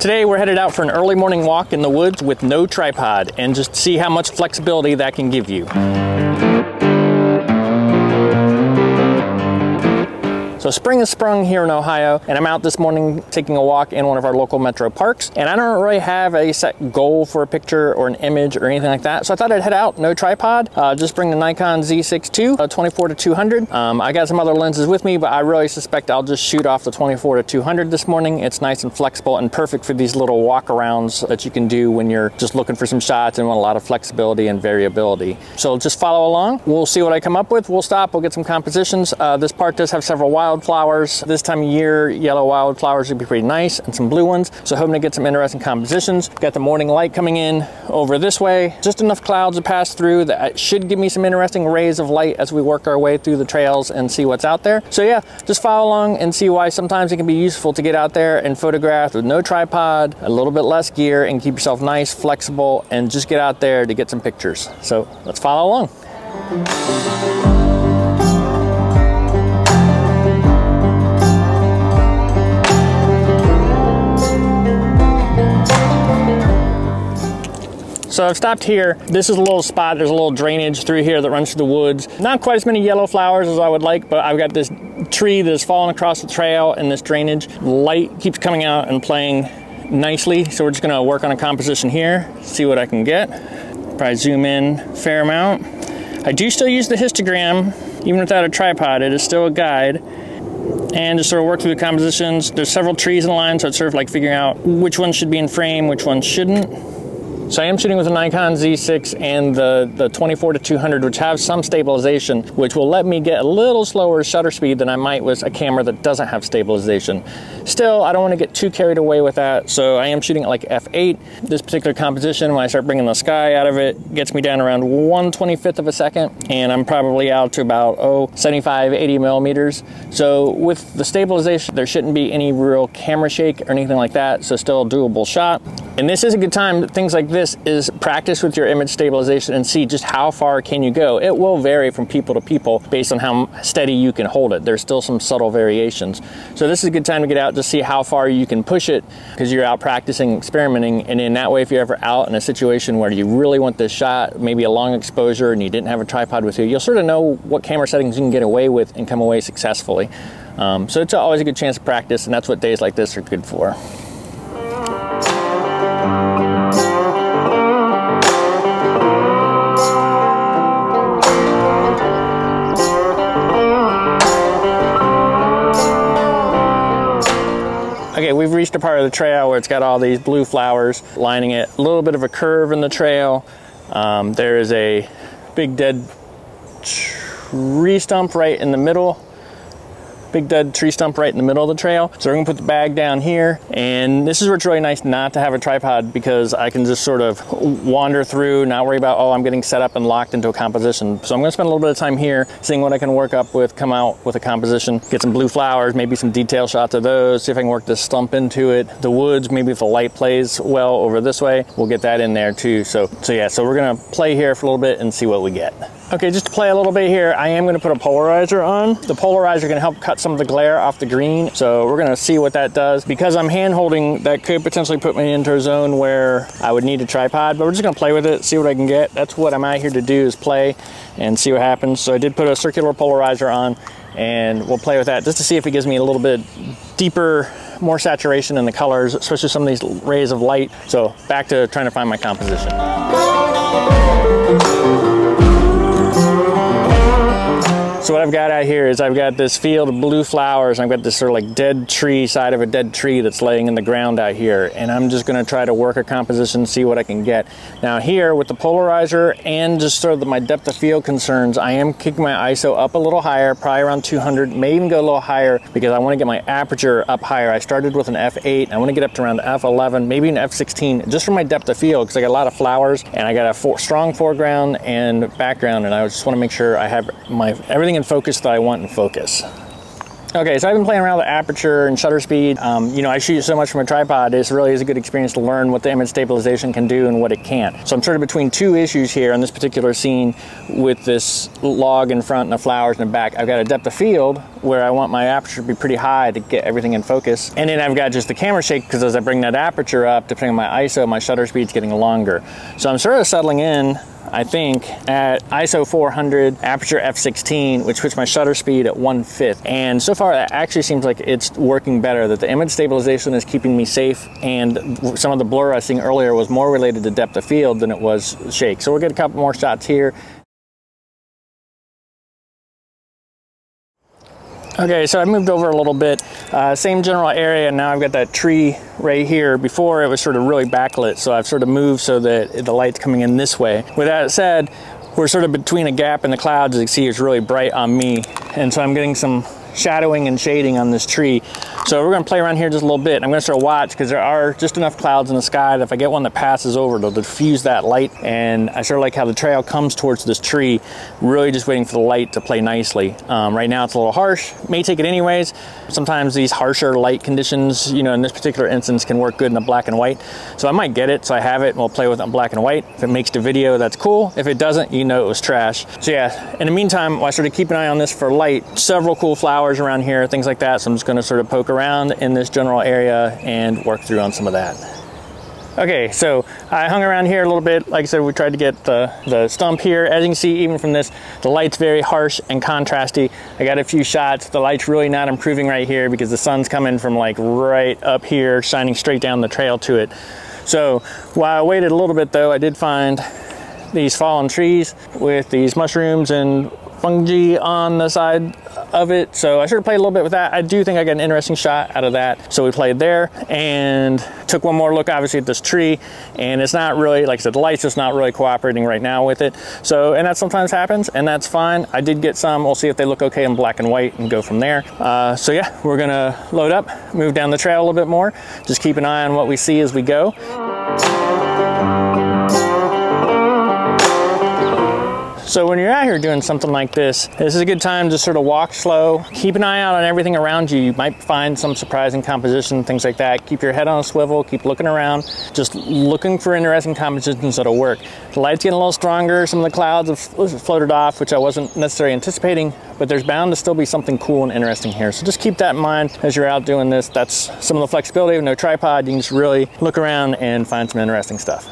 Today we're headed out for an early morning walk in the woods with no tripod and just see how much flexibility that can give you. So spring has sprung here in Ohio, and I'm out this morning taking a walk in one of our local metro parks. And I don't really have a set goal for a picture or an image or anything like that. So I thought I'd head out, no tripod, uh, just bring the Nikon Z6 II, uh, 24 to 200. Um, I got some other lenses with me, but I really suspect I'll just shoot off the 24 to 200 this morning. It's nice and flexible and perfect for these little walkarounds that you can do when you're just looking for some shots and want a lot of flexibility and variability. So just follow along. We'll see what I come up with. We'll stop, we'll get some compositions. Uh, this park does have several wild wildflowers. This time of year, yellow wildflowers would be pretty nice and some blue ones. So hoping to get some interesting compositions. Got the morning light coming in over this way. Just enough clouds to pass through that should give me some interesting rays of light as we work our way through the trails and see what's out there. So yeah, just follow along and see why sometimes it can be useful to get out there and photograph with no tripod, a little bit less gear and keep yourself nice, flexible, and just get out there to get some pictures. So let's follow along. So I've stopped here. This is a little spot. There's a little drainage through here that runs through the woods. Not quite as many yellow flowers as I would like, but I've got this tree that's fallen across the trail and this drainage. Light keeps coming out and playing nicely. So we're just gonna work on a composition here, see what I can get. Probably zoom in fair amount. I do still use the histogram, even without a tripod, it is still a guide and just sort of work through the compositions. There's several trees in line, so it's sort of like figuring out which ones should be in frame, which ones shouldn't. So I am shooting with a Nikon Z6 and the, the 24 to 200, which have some stabilization, which will let me get a little slower shutter speed than I might with a camera that doesn't have stabilization. Still, I don't want to get too carried away with that, so I am shooting at like f8. This particular composition, when I start bringing the sky out of it, gets me down around 1 25th of a second, and I'm probably out to about, oh, 75, 80 millimeters. So with the stabilization, there shouldn't be any real camera shake or anything like that, so still a doable shot. And this is a good time, things like this is practice with your image stabilization and see just how far can you go. It will vary from people to people based on how steady you can hold it. There's still some subtle variations. So this is a good time to get out to see how far you can push it because you're out practicing, experimenting. And in that way, if you're ever out in a situation where you really want this shot, maybe a long exposure and you didn't have a tripod with you, you'll sort of know what camera settings you can get away with and come away successfully. Um, so it's always a good chance to practice and that's what days like this are good for. A part of the trail where it's got all these blue flowers lining it. A little bit of a curve in the trail. Um, there is a big dead tree stump right in the middle big dead tree stump right in the middle of the trail. So we're gonna put the bag down here. And this is where it's really nice not to have a tripod because I can just sort of wander through, not worry about, oh, I'm getting set up and locked into a composition. So I'm gonna spend a little bit of time here seeing what I can work up with, come out with a composition, get some blue flowers, maybe some detail shots of those, see if I can work this stump into it. The woods, maybe if the light plays well over this way, we'll get that in there too. So, so yeah, so we're gonna play here for a little bit and see what we get. Okay, just to play a little bit here, I am gonna put a polarizer on. The polarizer can help cut some of the glare off the green. So we're gonna see what that does. Because I'm hand holding, that could potentially put me into a zone where I would need a tripod, but we're just gonna play with it, see what I can get. That's what I'm out here to do is play and see what happens. So I did put a circular polarizer on and we'll play with that just to see if it gives me a little bit deeper more saturation in the colors, especially some of these rays of light. So back to trying to find my composition. So what I've got out here is I've got this field of blue flowers. I've got this sort of like dead tree side of a dead tree that's laying in the ground out here. And I'm just gonna try to work a composition, see what I can get. Now here with the polarizer and just sort of my depth of field concerns, I am kicking my ISO up a little higher, probably around 200, may even go a little higher because I wanna get my aperture up higher. I started with an f8, I wanna get up to around f11, maybe an f16, just for my depth of field because I got a lot of flowers and I got a strong foreground and background and I just wanna make sure I have my everything in focus that I want in focus. Okay, so I've been playing around with aperture and shutter speed. Um, you know, I shoot so much from a tripod, this really is a good experience to learn what the image stabilization can do and what it can't. So I'm sort of between two issues here on this particular scene with this log in front and the flowers in the back. I've got a depth of field where I want my aperture to be pretty high to get everything in focus. And then I've got just the camera shake because as I bring that aperture up, depending on my ISO, my shutter speed's getting longer. So I'm sort of settling in I think, at ISO 400, aperture f16, which puts my shutter speed at 1 5th. And so far, it actually seems like it's working better, that the image stabilization is keeping me safe, and some of the blur I was seeing earlier was more related to depth of field than it was shake. So we'll get a couple more shots here. Okay, so I moved over a little bit. Uh, same general area, and now I've got that tree right here. Before it was sort of really backlit, so I've sort of moved so that the light's coming in this way. With that said, we're sort of between a gap in the clouds. As you can see, it's really bright on me. And so I'm getting some shadowing and shading on this tree. So we're gonna play around here just a little bit. I'm gonna sort of watch because there are just enough clouds in the sky that if I get one that passes over, it'll diffuse that light. And I sort of like how the trail comes towards this tree, really just waiting for the light to play nicely. Um, right now it's a little harsh, may take it anyways. Sometimes these harsher light conditions, you know, in this particular instance can work good in the black and white. So I might get it, so I have it and we'll play with it in black and white. If it makes the video, that's cool. If it doesn't, you know it was trash. So yeah, in the meantime, I sort of keep an eye on this for light. Several cool flowers flowers around here, things like that. So I'm just gonna sort of poke around in this general area and work through on some of that. Okay, so I hung around here a little bit. Like I said, we tried to get the, the stump here. As you can see, even from this, the light's very harsh and contrasty. I got a few shots. The light's really not improving right here because the sun's coming from like right up here, shining straight down the trail to it. So while I waited a little bit though, I did find these fallen trees with these mushrooms and fungi on the side of it. So I should have played a little bit with that. I do think I got an interesting shot out of that. So we played there and took one more look obviously at this tree and it's not really, like I said, the light's just not really cooperating right now with it. So, and that sometimes happens and that's fine. I did get some, we'll see if they look okay in black and white and go from there. Uh, so yeah, we're gonna load up, move down the trail a little bit more. Just keep an eye on what we see as we go. So when you're out here doing something like this, this is a good time to sort of walk slow, keep an eye out on everything around you. You might find some surprising composition, things like that. Keep your head on a swivel, keep looking around, just looking for interesting compositions that'll work. The light's getting a little stronger, some of the clouds have floated off, which I wasn't necessarily anticipating, but there's bound to still be something cool and interesting here. So just keep that in mind as you're out doing this. That's some of the flexibility of no tripod. You can just really look around and find some interesting stuff.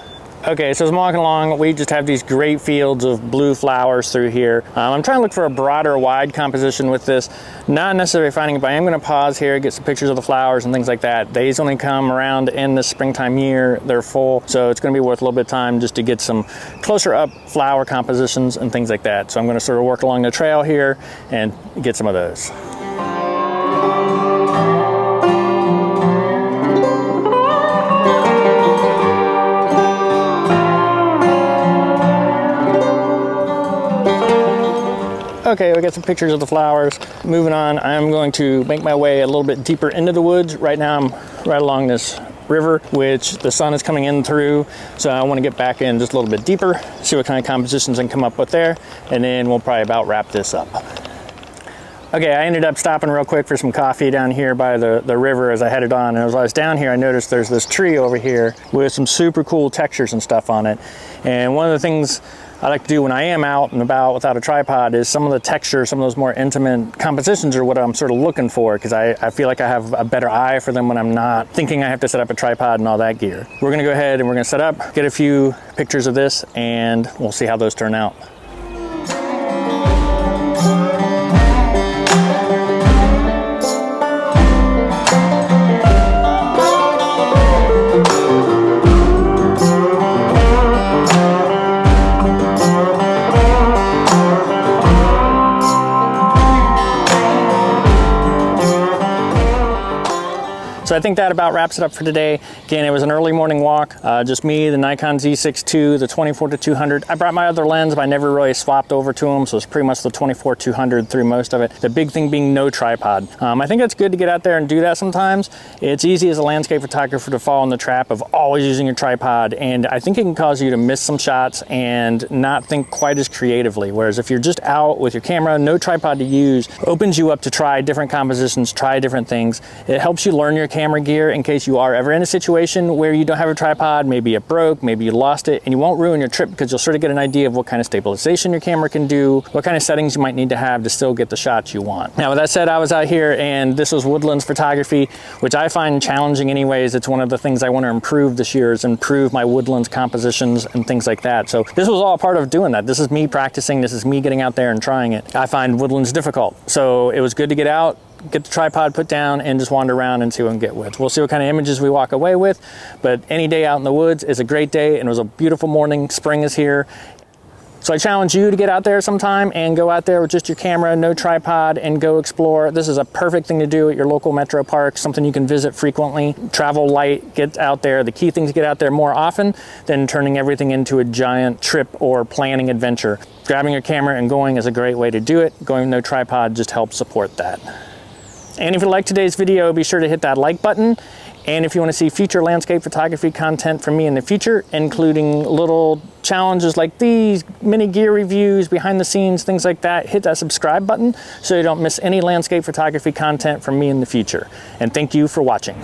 Okay, so as I'm walking along, we just have these great fields of blue flowers through here. Um, I'm trying to look for a broader, wide composition with this. Not necessarily finding it, but I am gonna pause here, get some pictures of the flowers and things like that. These only come around in the springtime year. They're full, so it's gonna be worth a little bit of time just to get some closer up flower compositions and things like that. So I'm gonna sort of work along the trail here and get some of those. Okay, we got some pictures of the flowers. Moving on, I'm going to make my way a little bit deeper into the woods. Right now I'm right along this river, which the sun is coming in through. So I want to get back in just a little bit deeper, see what kind of compositions I can come up with there, and then we'll probably about wrap this up. Okay, I ended up stopping real quick for some coffee down here by the, the river as I headed on. And as I was down here, I noticed there's this tree over here with some super cool textures and stuff on it. And one of the things I like to do when I am out and about without a tripod is some of the texture, some of those more intimate compositions are what I'm sort of looking for because I, I feel like I have a better eye for them when I'm not thinking I have to set up a tripod and all that gear. We're gonna go ahead and we're gonna set up, get a few pictures of this, and we'll see how those turn out. So I think that about wraps it up for today. Again, it was an early morning walk, uh, just me, the Nikon Z6 II, the 24 to 200. I brought my other lens, but I never really swapped over to them, so it's pretty much the 24 200 through most of it. The big thing being no tripod. Um, I think it's good to get out there and do that sometimes. It's easy as a landscape photographer to fall in the trap of always using a tripod, and I think it can cause you to miss some shots and not think quite as creatively. Whereas if you're just out with your camera, no tripod to use, opens you up to try different compositions, try different things. It helps you learn your camera gear in case you are ever in a situation where you don't have a tripod, maybe it broke, maybe you lost it, and you won't ruin your trip because you'll sort of get an idea of what kind of stabilization your camera can do, what kind of settings you might need to have to still get the shots you want. Now, with that said, I was out here and this was woodlands photography, which I find challenging anyways. It's one of the things I want to improve this year is improve my woodlands compositions and things like that. So this was all part of doing that. This is me practicing. This is me getting out there and trying it. I find woodlands difficult. So it was good to get out, get the tripod put down and just wander around and see what we can get with. We'll see what kind of images we walk away with, but any day out in the woods is a great day and it was a beautiful morning. Spring is here so I challenge you to get out there sometime and go out there with just your camera, no tripod, and go explore. This is a perfect thing to do at your local metro park, something you can visit frequently. Travel light, get out there. The key thing to get out there more often than turning everything into a giant trip or planning adventure. Grabbing your camera and going is a great way to do it. Going with no tripod just helps support that. And if you like today's video, be sure to hit that like button and if you want to see future landscape photography content from me in the future, including little challenges like these, mini gear reviews, behind the scenes, things like that, hit that subscribe button so you don't miss any landscape photography content from me in the future. And thank you for watching.